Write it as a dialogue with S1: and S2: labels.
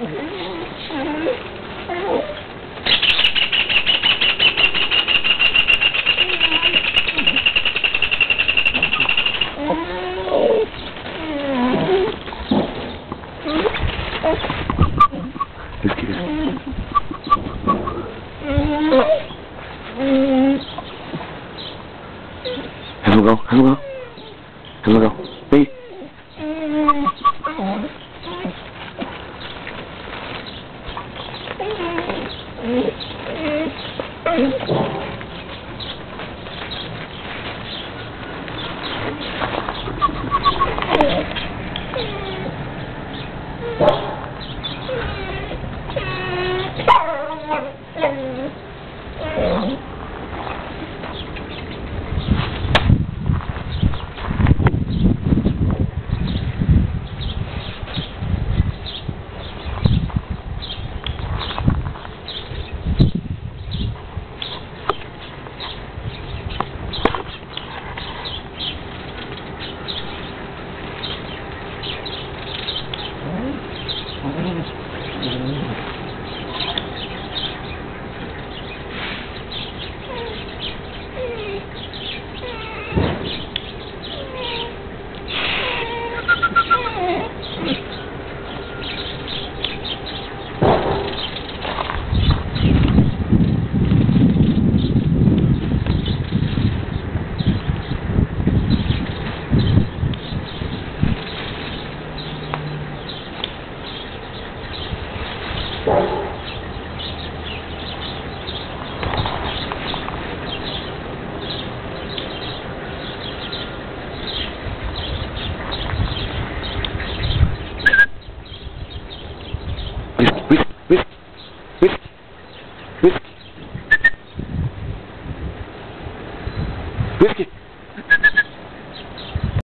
S1: Hello,
S2: hello, hello, wait.
S1: xíu
S3: Thank you.
S4: Biscuit.